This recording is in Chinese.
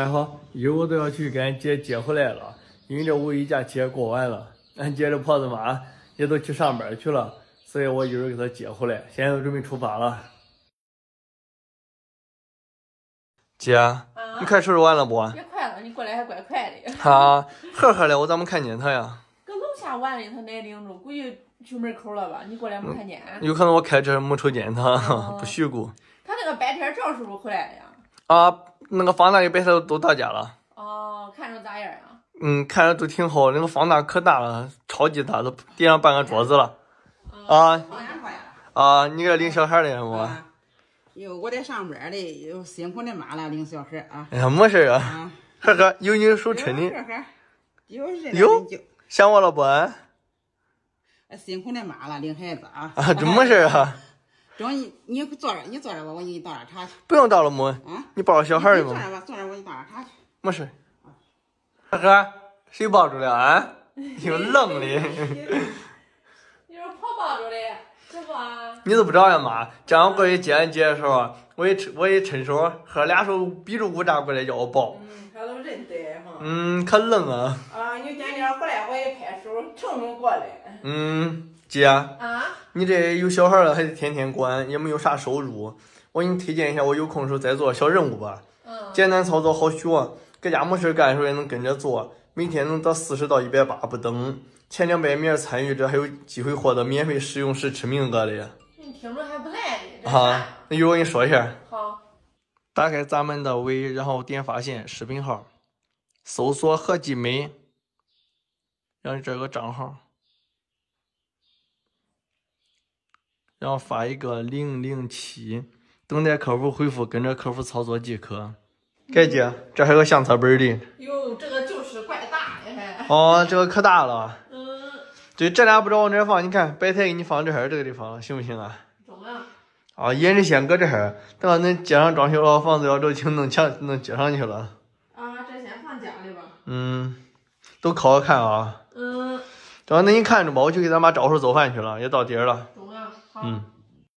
然后一会儿都要去给俺姐接回来了，因为这五一假期也过完了，俺姐这婆子妈也都去上班去了，所以我一会儿给她接回来。现在都准备出发了。姐，你快收拾完了不？也快了，你过来还怪快的。啊，呵呵嘞，我咋没看见他呀？搁楼下玩的，他奶领着，估计去门口了吧？你过来没看见？有可能我开车没瞅见他，不许顾。他那个白天赵是不是回来了呀？啊，那个方大跟白天都到家了。哦，看着咋样呀？嗯，看着都挺好。那个方大可大了，超级大，都地上半个桌子了。啊啊，你这领小孩的我。哟，我在上班嘞，哟，辛苦你妈了，领小孩啊。哎呀，没事啊。呵呵，有你手抻的。呵呵，哟，想我了不？辛苦你妈了，领孩子啊。啊，这没事啊。中，你你坐着，你坐着吧，我给你倒点茶去。不用倒了，母。啊，你抱着小孩儿吗坐着吧，坐着，我给你倒点茶去。没事。呵呵，谁抱住了啊？挺愣 的。你说婆抱住的，是不？你都不知道呀，妈。这样过去接俺姐的时候，我一趁我一伸手，和俩手比着五掌过来叫我抱。嗯，他都认得哈。嗯，可愣啊。啊，你今天回来，我一拍手，乘着过来。嗯。姐啊，你这有小孩了，还得天天管，也没有啥收入。我给你推荐一下，我有空的时候再做小任务吧。嗯，简单操作，好学，搁家没事干的时候也能跟着做，每天能得四十到一百八不等。前两百名参与者还有机会获得免费试用试吃名额的。你听着还不赖的。啊，那一会儿我跟你说一下。好。打开咱们的微，然后点发现视频号，搜索何继美，然后这个账号。然后发一个零零七，等待客服回复，跟着客服操作即可。该姐，这还有个相册本的。哟，这个就是怪大的还。哦，这个可大了。嗯。对，这俩不知道往哪放，你看白台给你放这儿这个地方了，行不行啊？中啊。啊，也是先搁这儿，等到恁街上装修了，房子要都清，弄墙弄接上去了。啊，这先放家里吧。嗯，都烤着看啊。嗯。这那你看着吧，我去给咱妈招呼做饭去了，也到点儿了。嗯。